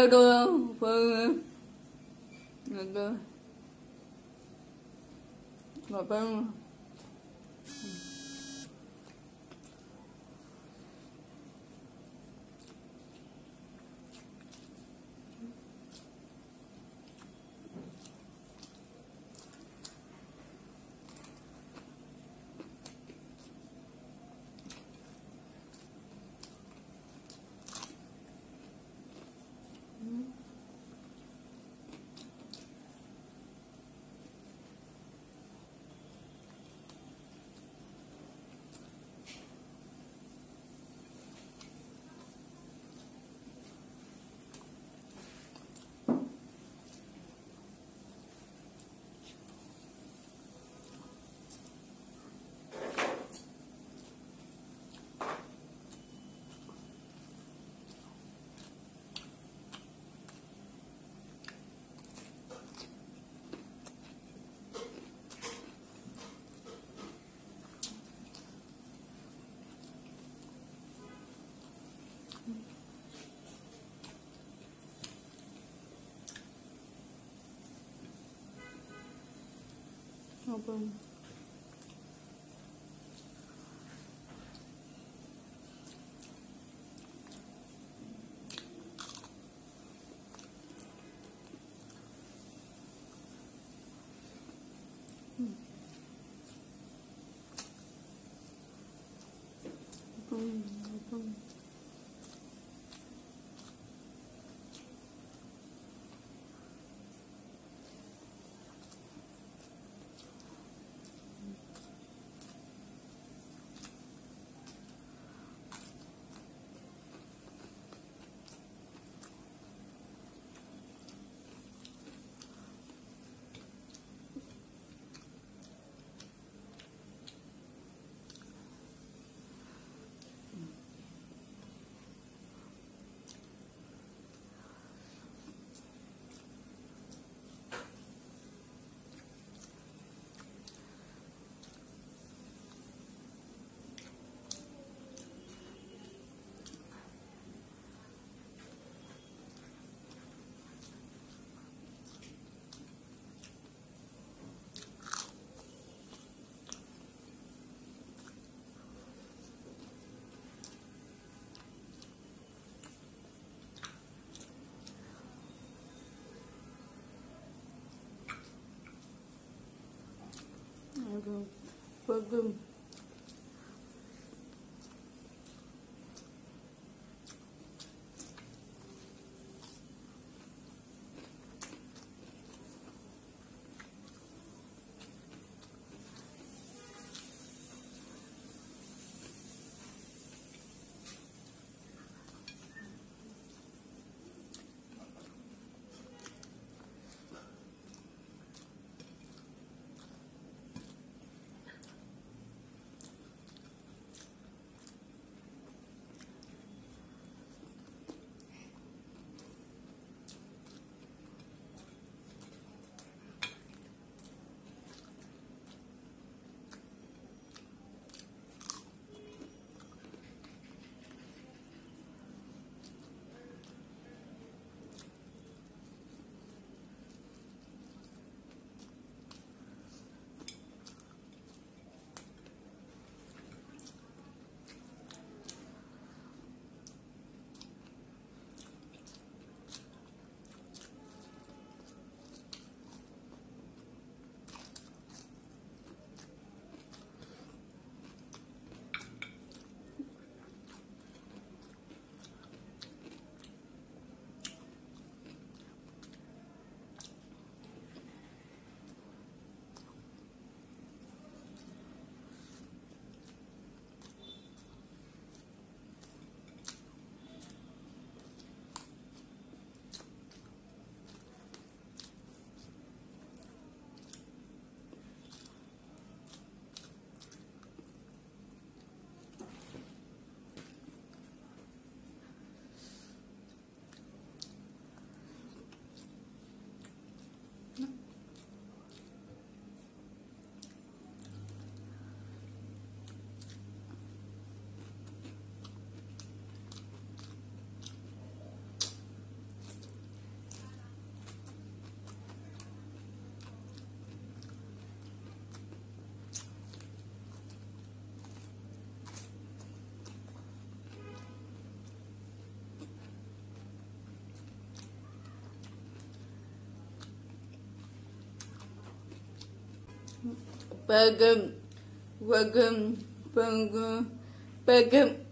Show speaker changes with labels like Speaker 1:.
Speaker 1: Đâu đâu Rồi bên 好棒！嗯，好棒，好棒。gördüm. Pagam, wagam, pangam, pagam.